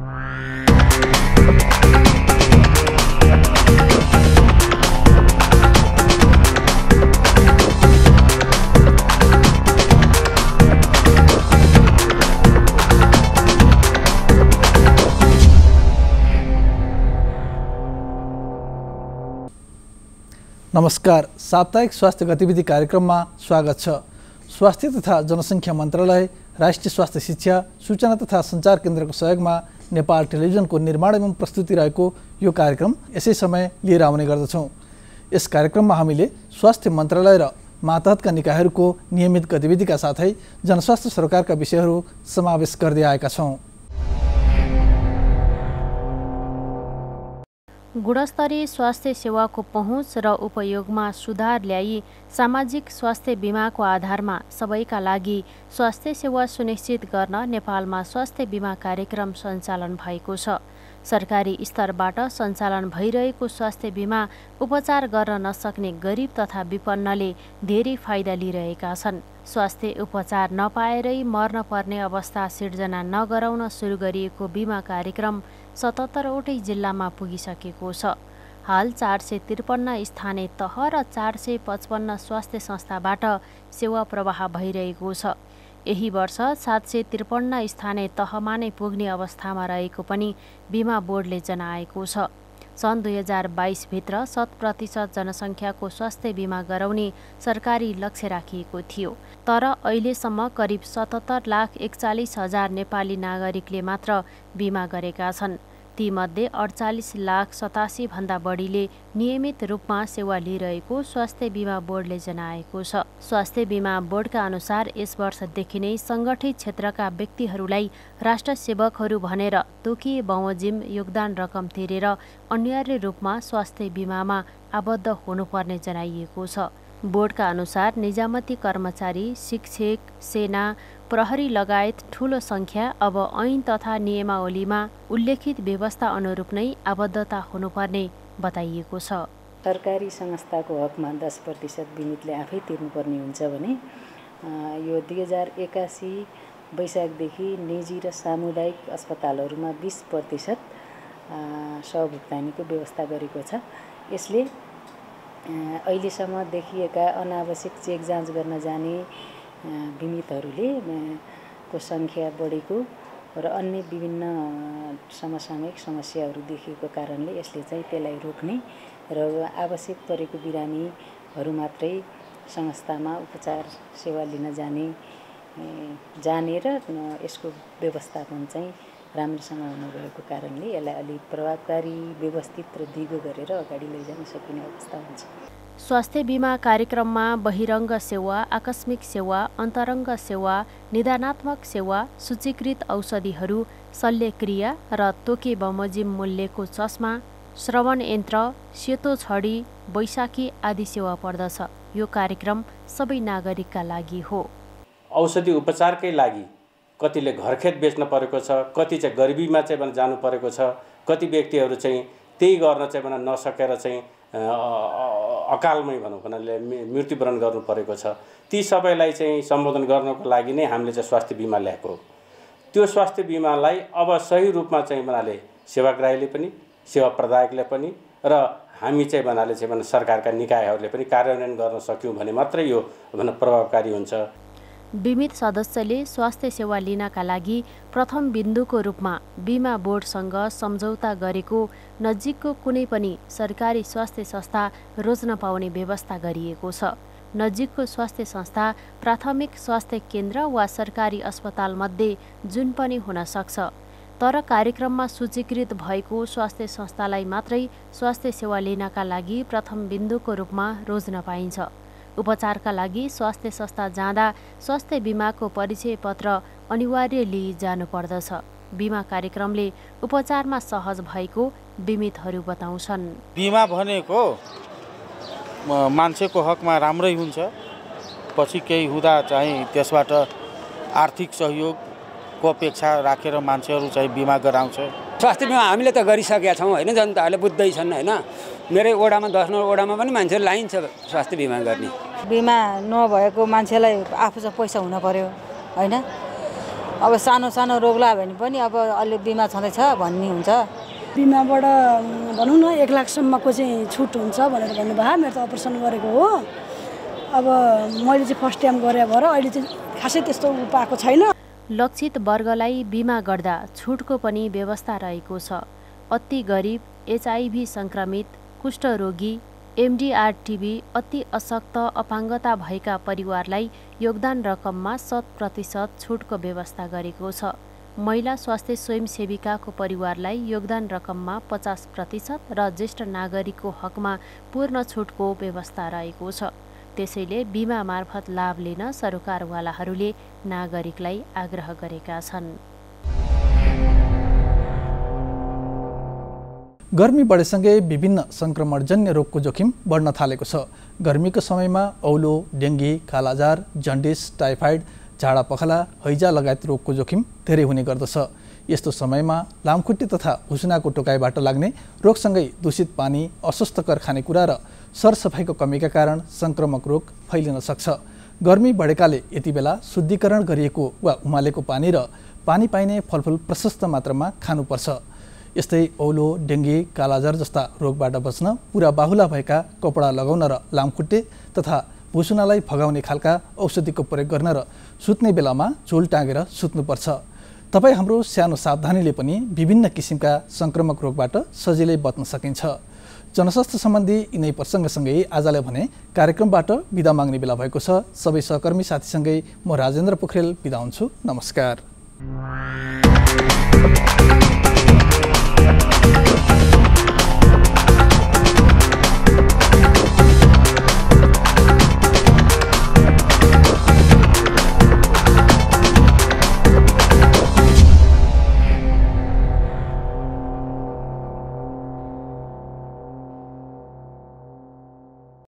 नमस्कार साप्ताहिक स्वास्थ्य गतिविधि कार्यक्रममा स्वागत छ। स्वास्थ्य तथा जनसङ्ख्या मन्त्रालय राष्ट्रिय स्वास्थ्य शिक्षा सूचना तथा सञ्चार केन्द्रको सहयोगमा नेपाल टेलिभिजनको निर्माण एवं प्रस्तुति रहेको यो कार्यक्रम यसै समय लिएर आउने गर्दछौँ। यस कार्यक्रममा हामीले स्वास्थ्य मन्त्रालय र मातहतका निकायहरूको नियमित गतिविधिका साथै जनस्वास्थ्य सरकारका विषयहरू समावेश गर्दै आएका छौँ। गुणस्तरीय स्वास्थ्य सेवाको पहुँच र उपयोगमा सुधार ल्याई सामाजिक स्वास्थ्य बिमाको आधारमा सबैका लागि स्वास्थ्य सेवा सुनिश्चित गर्न नेपालमा स्वास्थ्य बिमा कार्यक्रम सञ्चालन भएको छ। सरकारी स्तरबाट सञ्चालन भइरहेको स्वास्थ्य बिमा उपचार गर्न नसक्ने गरिब तथा विपन्नले धेरै फाइदा लिइरहेका छन्। स्वास्थ्य उपचार नपाएरै मर्न पर्ने अवस्था सिर्जना नगराउन सुरु गरिएको बिमा कार्यक्रम सतहत्तरवटै जिल्लामा पुगिसकेको छ। हाल चार सय त्रिपन्न स्थानीय तह र चार सय पचपन्न स्वास्थ्य संस्थाबाट सेवा प्रवाह भइरहेको छ। यही वर्ष सात सय त्रिपन्न स्थानीय तहमा नै पुग्ने अवस्थामा रहेको पनि बिमा बोर्डले जनाएको छ। सन् दुई हजार बाइसभित्र शत प्रतिशत जनसङ्ख्याको स्वास्थ्य बिमा गराउने सरकारी लक्ष्य राखिएको थियो। तर अहिलेसम्म करिब सतहत्तर लाख एकचालिस हजार नेपाली नागरिकले मात्र बिमा गरेका छन्। तीमध्ये अडचालिस लाख सतासीभन्दा बढीले नियमित रूपमा सेवा लिइरहेको स्वास्थ्य बिमा बोर्डले जनाएको छ। स्वास्थ्य बिमा बोर्डका अनुसार यस वर्षदेखि नै सङ्गठित क्षेत्रका व्यक्तिहरूलाई राष्ट्र सेवकहरू भनेर तोकिए बमोजिम योगदान रकम तिरेर अनिवार्य रूपमा स्वास्थ्य बिमामा आबद्ध हुनुपर्ने जनाइएको छ। बोर्डका अनुसार निजामती कर्मचारी शिक्षक सेना प्रहरी लगायत ठूलो सङ्ख्या अब ऐन तथा नियमावलीमा उल्लेखित व्यवस्था अनुरूप नै आबद्धता हुनुपर्ने बताइएको छ। सरकारी संस्थाको हकमा दस प्रतिशत विनितले आफै तिर्नुपर्ने हुन्छ भने यो दुई हजार एकासी वैशाखदेखि निजी र सामुदायिक अस्पतालहरूमा बिस प्रतिशत सहभुक्तानीको व्यवस्था गरेको छ। यसले अहिलेसम्म देखिएका अनावश्यक चेक जाँच गर्न जाने बिमितहरूले को सङ्ख्या बढेको र अन्य विभिन्न समसामयिक समस्याहरू देखिएको कारणले यसले चाहिँ त्यसलाई रोक्ने र आवश्यक परेको बिरामीहरू मात्रै संस्थामा उपचार सेवा लिन जाने जाने र यसको व्यवस्थापन चाहिँ राम्रोसँग हुनुभएको कारणले यसलाई अलिक प्रभावकारी व्यवस्थित र दिगो गरेर अगाडि लैजान सकिने अवस्था हुन्छ। स्वास्थ्य बिमा कार्यक्रममा बहिरङ्ग सेवा आकस्मिक सेवा अन्तरङ्ग सेवा निदानात्मक सेवा सूचीकृत औषधिहरू शल्यक्रिया र तोके बमोजिम मूल्यको चस्मा श्रवण यन्त्र सेतो छडी बैशाखी आदि सेवा पर्दछ। यो कार्यक्रम सबै नागरिकका लागि हो। औषधि उपचारकै लागि कतिले घरखेत बेच्न परेको छ कति चाहिँ गरिबीमा चाहिँ जानु परेको छ कति व्यक्तिहरू चाहिँ त्यही गर्न चाहिँ नसकेर चाहिँ अकालमै भनौँ भन्नाले मृत्युवरण गर्नु परेको छ। ती सबैलाई चाहिँ सम्बोधन गर्नको लागि नै हामीले चाहिँ स्वास्थ्य बिमा ल्याएको त्यो स्वास्थ्य बिमालाई अब सही रूपमा चाहिँ भन्नाले सेवाग्राहीले पनि सेवा प्रदायकले पनि र हामी चाहिँ भन्नाले चाहिँ भने सरकारका निकायहरूले पनि कार्यान्वयन गर्न सक्यौँ भने मात्रै यो भन प्रभावकारी हुन्छ। बिमित सदस्यले स्वास्थ्य सेवा लिनका लागि प्रथम बिन्दुको रूपमा बिमा बोर्डसँग सम्झौता गरेको नजिकको कुनै पनि सरकारी स्वास्थ्य संस्था रोज्न पाउने व्यवस्था गरिएको छ। नजिकको स्वास्थ्य संस्था प्राथमिक स्वास्थ्य केन्द्र वा सरकारी अस्पतालमध्ये जुन पनि हुन सक्छ तर कार्यक्रममा सूचीकृत भएको स्वास्थ्य संस्थालाई मात्रै स्वास्थ्य सेवा लिनका लागि प्रथम बिन्दुको रूपमा रोज्न पाइन्छ। उपचारका लागि स्वास्थ्य संस्था जाँदा स्वास्थ्य बिमाको परिचय पत्र अनिवार्य लिई जानुपर्दछ। बिमा कार्यक्रमले उपचारमा सहज भएको बिमितहरू बताउँछन्। बिमा भनेको मान्छेको हकमा राम्रै हुन्छ पछि केही हुँदा चाहिँ त्यसबाट आर्थिक सहयोगको अपेक्षा राखेर मान्छेहरू चाहिँ बिमा गराउँछ। स्वास्थ्य बिमा हामीले त गरिसकेका छौँ होइन जनताहरूले बुझ्दैछन् होइन? मेरै ओडामा दस नम्बर ओडामा पनि मान्छेहरू लाइन छ स्वास्थ्य बिमा गर्ने। बिमा नभएको मान्छेलाई आफूसँग पैसा हुन पर्यो होइन? अब सानो सानो रोग लाग्यो भने पनि अब अलि बिमा छँदैछ भन्ने हुन्छ। बिमाबाट भनौँ न एक लाखसम्मको चाहिँ छुट हुन्छ भनेर भन्नुभयो। मेरो त अपरेसन गरेको हो। अब मैले चाहिँ फर्स्ट टाइम गरे भएर अहिले चाहिँ खासै त्यस्तो पाएको छैन। लक्षित वर्गलाई बिमा गर्दा छुटको पनि व्यवस्था रहेको छ। अति गरिब एचआइभी सङ्क्रमित कुष्ठरोगी एमडिआर टिभी अति अशक्त अपाङ्गता भएका परिवारलाई योगदान रकममा शत प्रतिशत छुटको व्यवस्था गरेको छ। महिला स्वास्थ्य स्वयंसेविकाको परिवारलाई योगदान रकममा पचास प्रतिशत र ज्येष्ठ नागरिकको हकमा पूर्ण छुटको व्यवस्था रहेको छ। त्यसैले बिमा मार्फत लाभ लिन सरकारवालाहरूले नागरिकलाई आग्रह गरेका छन्। गर्मी बढेसँगै विभिन्न सङ्क्रमणजन्य रोगको जोखिम बढ्न थालेको छ। गर्मीको समयमा औलो डेङ्गी कालाजार जन्डिस टाइफाइड झाडा पखाला हैजा लगायत रोगको जोखिम धेरै हुने गर्दछ। यस्तो समयमा लामखुट्टे तथा भुसुनाको टोकाइबाट लाग्ने रोगसँगै दूषित पानी अस्वस्थकर खानेकुरा र सरसफाइको कमीका कारण सङ्क्रमक रोग फैलिन सक्छ। गर्मी बढेकाले यति बेला शुद्धिकरण गरिएको वा उमालेको पानी र पानी पाइने फलफुल प्रशस्त मात्रामा खानुपर्छ। यस्तै औलो डेङ्गी कालाजार जस्ता रोगबाट बच्न पुरा बाहुला भएका कपडा लगाउन र लामखुट्टे तथा भुसुनालाई फगाउने खालका औषधिको प्रयोग गर्न र सुत्ने बेलामा झोल टाँगेर सुत्नुपर्छ। तपाईँ हाम्रो सानो सावधानीले पनि विभिन्न किसिमका सङ्क्रमक रोगबाट सजिलै बच्न सकिन्छ। जनस्वास्थ्य सम्बन्धी यिनै प्रसङ्गसँगै आजलाई भने कार्यक्रमबाट बिदा माग्ने बेला भएको छ। सबै सहकर्मी साथीसँगै म राजेन्द्र पोखरेल बिदा हुन्छु। नमस्कार।